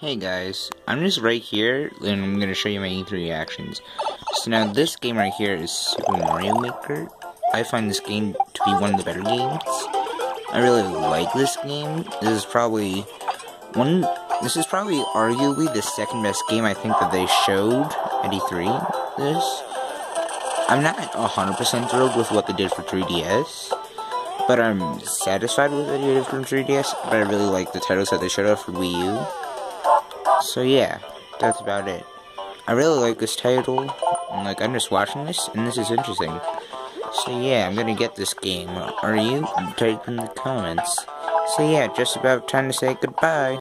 Hey guys, I'm just right here, and I'm gonna show you my E3 reactions. So now this game right here is Super Mario Maker. I find this game to be one of the better games. I really like this game. This is probably one. This is probably arguably the second best game I think that they showed at E3. This. I'm not 100% thrilled with what they did for 3DS, but I'm satisfied with what they did for 3DS. But I really like the titles that they showed off for Wii U. So yeah, that's about it. I really like this title, and like I'm just watching this, and this is interesting. So yeah, I'm gonna get this game. Are you? Type in the comments. So yeah, just about time to say goodbye.